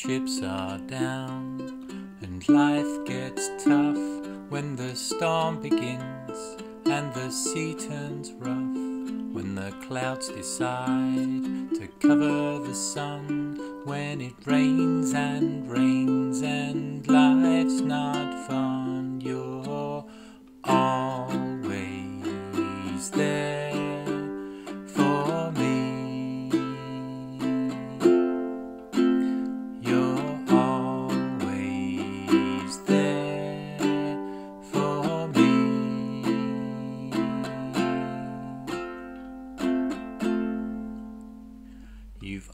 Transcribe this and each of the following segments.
chips are down and life gets tough when the storm begins and the sea turns rough. When the clouds decide to cover the sun when it rains and rains and life's not fun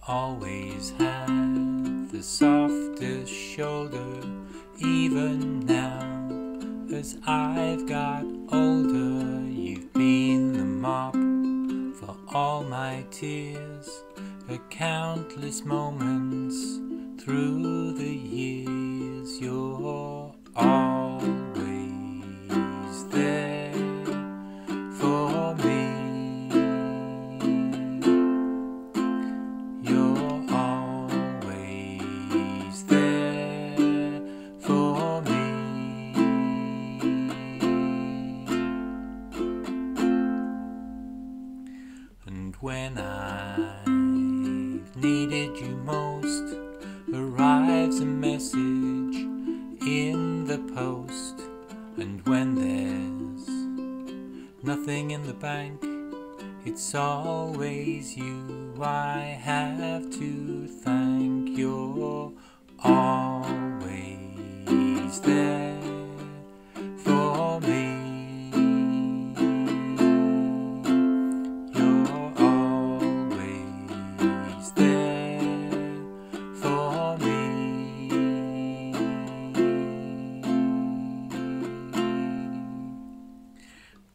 always had the softest shoulder, even now. As I've got older, you've been the mop for all my tears, the countless moments through the years. You're always when I've needed you most, arrives a message in the post. And when there's nothing in the bank, it's always you I have to thank. You're always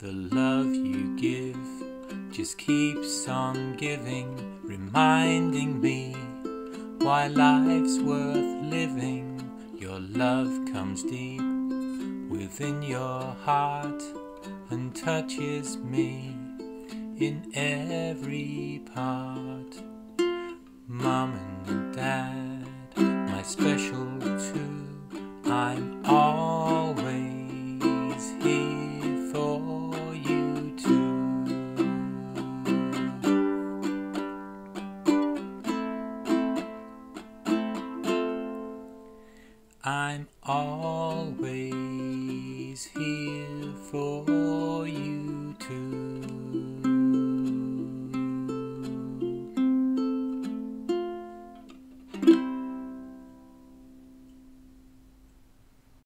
The love you give just keeps on giving, reminding me why life's worth living. Your love comes deep within your heart and touches me in every part. Mom and Dad, my special I'm always here for